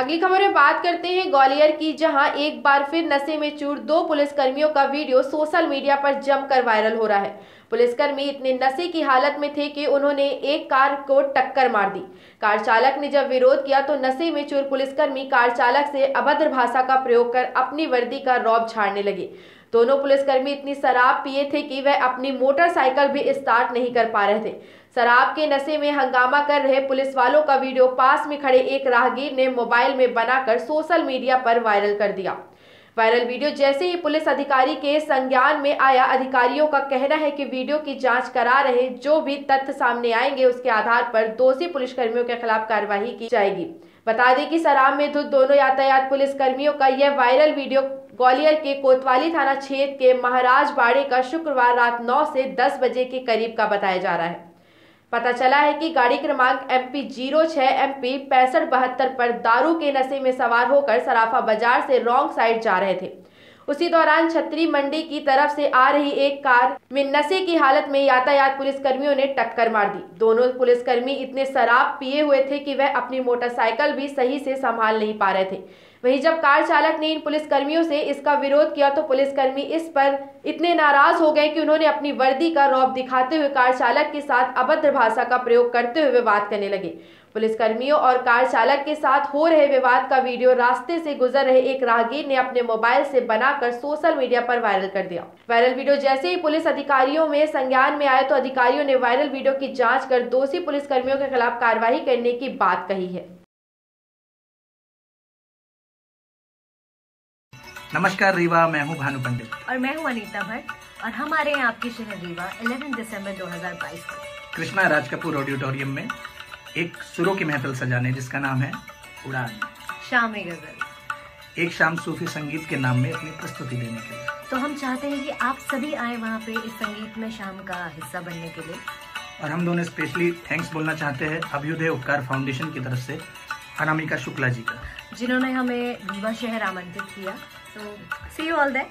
अगली खबर में बात करते हैं ग्वालियर की, जहाँ एक बार फिर नशे में चूर दो पुलिसकर्मियों का वीडियो सोशल मीडिया पर जमकर वायरल हो रहा है। पुलिसकर्मी इतने नशे की हालत में थे कि उन्होंने एक कार को टक्कर मार दी। कार चालक ने जब विरोध किया तो नशे में चूर पुलिसकर्मी कार चालक से अभद्र भाषा का प्रयोग कर अपनी वर्दी का रौब छाड़ने लगे। दोनों पुलिसकर्मी इतनी शराब पिए थे कि वह अपनी मोटरसाइकिल भी स्टार्ट नहीं कर पा रहे थे। शराब के नशे में हंगामा कर रहे पुलिस वालों का वीडियो पास में खड़े एक राहगीर ने मोबाइल में बनाकर सोशल मीडिया पर वायरल कर दिया। वायरल वीडियो जैसे ही पुलिस अधिकारी के संज्ञान में आया, अधिकारियों का कहना है कि वीडियो की जाँच करा रहे, जो भी तथ्य सामने आएँगे, उसके आधार पर दोषी पुलिसकर्मियों के खिलाफ कार्रवाई की जाएगी। बता दें कि शराब में धुत दोनों यातायात पुलिस कर्मियों का यह वायरल वीडियो ग्वालियर के कोतवाली थाना क्षेत्र के महाराज बाड़े का शुक्रवार रात 9 से 10 बजे के करीब का बताया जा रहा है। पता चला है कि गाड़ी क्रमांक एम पी ज़ीरो छः एम पी पैंसठ बहत्तर पर दारू के नशे में सवार होकर सराफा बाज़ार से रॉन्ग साइड जा रहे थे। उसी दौरान छतरी मंडी की तरफ़ से आ रही एक कार में नशे की हालत में यातायात पुलिसकर्मियों ने टक्कर मार दी। दोनों पुलिसकर्मी इतने शराब पिए हुए थे कि वह अपनी मोटरसाइकिल भी सही से संभाल नहीं पा रहे थे। वहीं जब कार चालक ने इन पुलिसकर्मियों से इसका विरोध किया तो पुलिसकर्मी इस पर इतने नाराज़ हो गए कि उन्होंने अपनी वर्दी का रौब दिखाते हुए कार चालक के साथ अभद्र भाषा का प्रयोग करते हुए विवाद करने लगे। पुलिसकर्मियों और कार चालक के साथ हो रहे विवाद का वीडियो रास्ते से गुजर रहे एक राहगीर ने अपने मोबाइल से बनाकर सोशल मीडिया पर वायरल कर दिया। वायरल वीडियो जैसे ही पुलिस अधिकारियों में संज्ञान में आए तो अधिकारियों ने वायरल वीडियो की जाँच कर दोषी पुलिसकर्मियों के खिलाफ कार्रवाई करने की बात कही है। नमस्कार रीवा। मैं हूँ भानु पंडित। और मैं हूँ अनीता भट्ट और हम आ रहे हैं आपके शहर रीवा 11 दिसंबर 2022 को। कृष्णा राज कपूर ऑडिटोरियम में एक सुरों की महफिल सजाने जिसका नाम है उड़ान। शाम गज़ल। एक शाम सूफी संगीत के नाम में अपनी प्रस्तुति देने के लिए। तो हम चाहते हैं कि आप सभी आए वहाँ पे इस संगीत में शाम का हिस्सा बनने के लिए। और हम दोनों स्पेशली थैंक्स बोलना चाहते हैं अभ्युदय उपकार फाउंडेशन की तरफ़ से अनामिका शुक्ला जी का। जिन्होंने हमें रीवा शहर आमंत्रित किया। So see you all there.